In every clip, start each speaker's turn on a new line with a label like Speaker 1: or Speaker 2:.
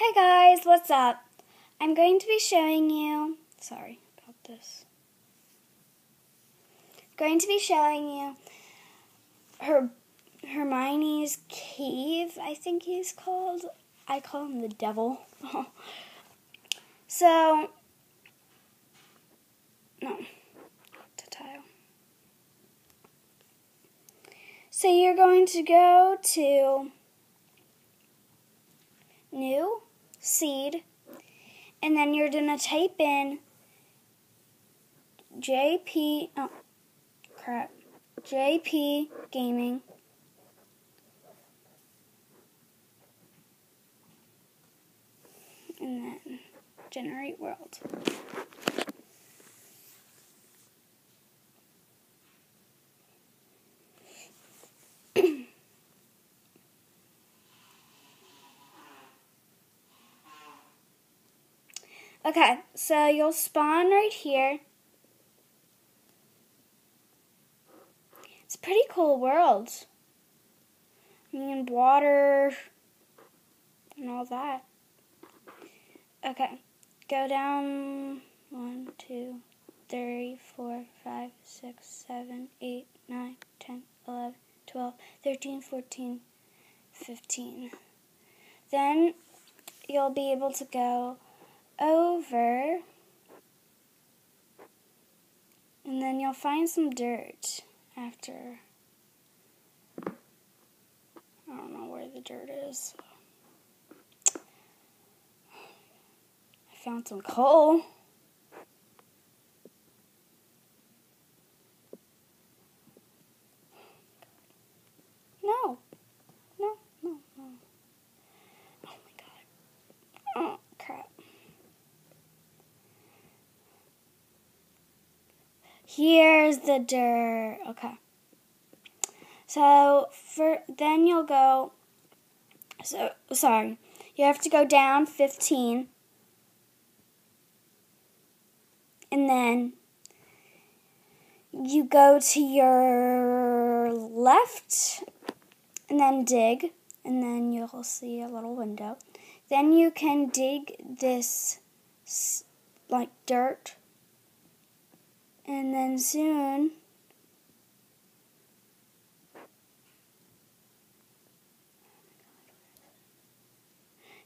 Speaker 1: Hey guys, what's up? I'm going to be showing you, sorry about this. Going to be showing you her Herobrine's cave, I think he's called. I call him the devil. so no. To tile. So you're going to go to new seed and then you're going to type in JP oh crap JP gaming and then generate world. Okay, so you'll spawn right here. It's a pretty cool world. I mean, water and all that. Okay, go down one, two, three, four, five, six, seven, eight, nine, ten, eleven, twelve, thirteen, fourteen, fifteen. Then you'll be able to go over and then you'll find some dirt after I don't know where the dirt is. I found some coal. No. No, no, no. Oh my god. Oh. Here's the dirt. Okay. So for then you'll go. So sorry, you have to go down 15, and then you go to your left, and then dig, and then you'll see a little window. Then you can dig this like dirt and then soon,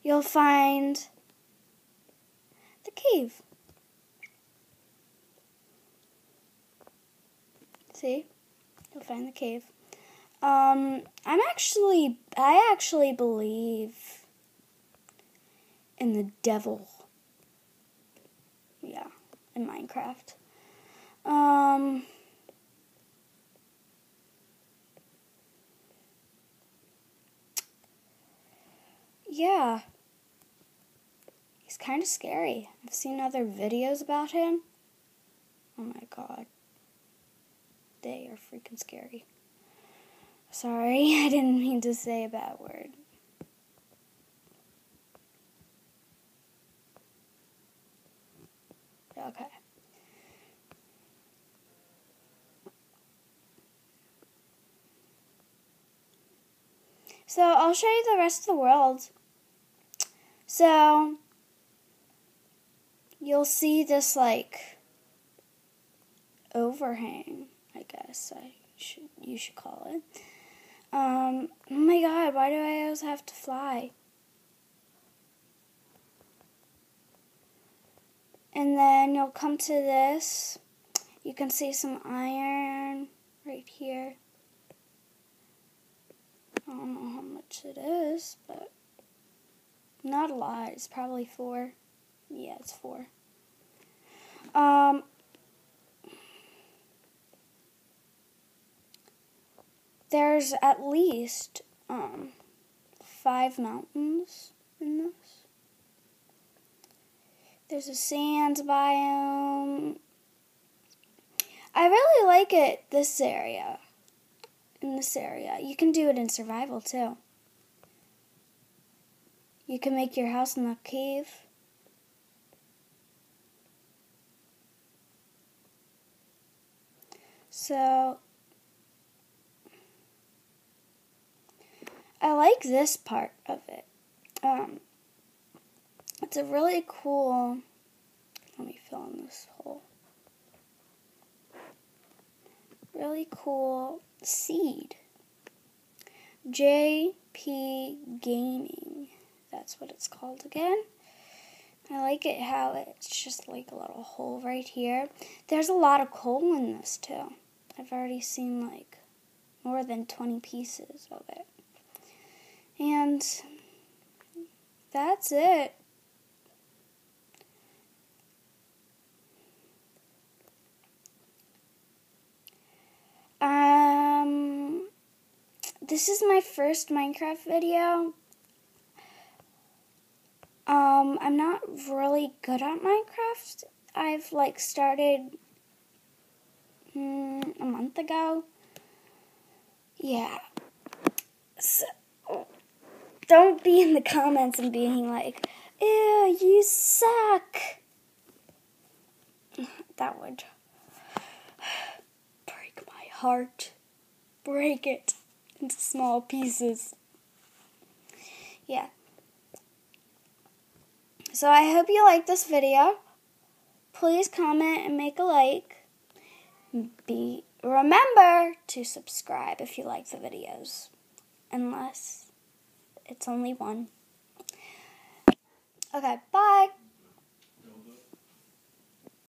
Speaker 1: you'll find the cave. See? You'll find the cave. Um, I'm actually, I actually believe in the devil. Yeah, in Minecraft. Um, yeah. He's kind of scary. I've seen other videos about him. Oh my god. They are freaking scary. Sorry, I didn't mean to say a bad word. Okay. So I'll show you the rest of the world. So you'll see this like overhang, I guess I should you should call it. Um, oh my god, why do I always have to fly? And then you'll come to this. You can see some iron right here. I don't know how much it is, but not a lot. It's probably four. Yeah, it's four. Um, there's at least um, five mountains in this. There's a sand biome. I really like it, this area in this area. You can do it in survival too. You can make your house in the cave. So, I like this part of it. Um, it's a really cool. Let me fill in this hole. Really cool seed. JP Gaming. That's what it's called again. I like it how it's just like a little hole right here. There's a lot of coal in this too. I've already seen like more than 20 pieces of it. And that's it. This is my first Minecraft video. Um, I'm not really good at Minecraft. I've like started mm, a month ago. Yeah. So, don't be in the comments and being like, ew, you suck. That would break my heart. Break it into small pieces. Yeah. So I hope you like this video. Please comment and make a like. Be remember to subscribe if you like the videos. Unless it's only one. Okay, bye.